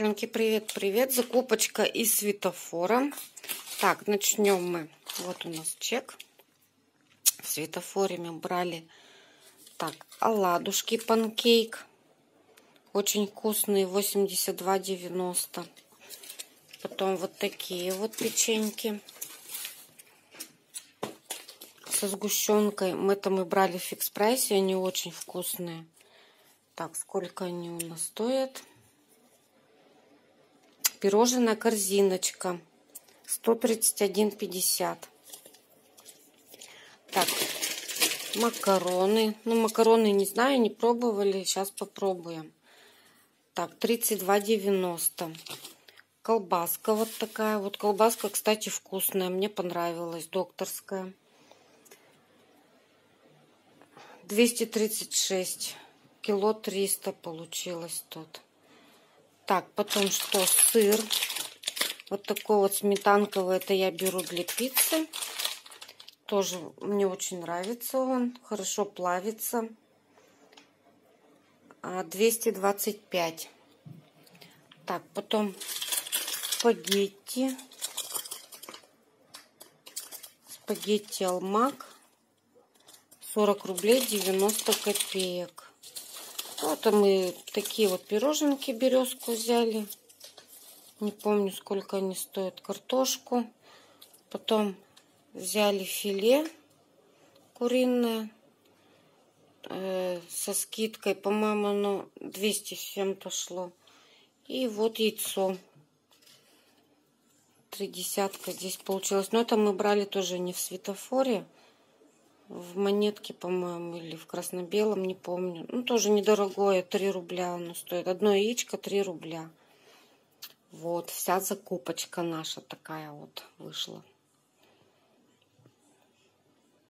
Девчонки, привет-привет. Закупочка из светофора. Так, начнем мы. Вот у нас чек. В светофоре мы брали так, оладушки панкейк. Очень вкусные, 82,90. Потом вот такие вот печеньки со сгущенкой. Мы это мы брали в фикс прайсе, они очень вкусные. Так, сколько они у нас стоят? Пирожная корзиночка. 131,50. Так, макароны. Ну, макароны не знаю, не пробовали. Сейчас попробуем. Так, 32,90. Колбаска вот такая. Вот колбаска, кстати, вкусная. Мне понравилась. Докторская. 236. Кило 300 получилось тут. Так, потом что? Сыр. Вот такой вот сметанковый. Это я беру для пиццы. Тоже мне очень нравится он. Хорошо плавится. 225. А, так, потом спагетти. Спагетти алмак. 40 рублей 90 копеек. Вот а мы такие вот пироженки березку взяли. Не помню, сколько они стоят. Картошку. Потом взяли филе куриное э, со скидкой. По-моему, оно 200 с чем-то шло. И вот яйцо. Три десятка здесь получилось. Но это мы брали тоже не в светофоре в монетке, по-моему, или в красно-белом, не помню. Ну, тоже недорогое, 3 рубля оно стоит. Одно яичко 3 рубля. Вот, вся закупочка наша такая вот вышла.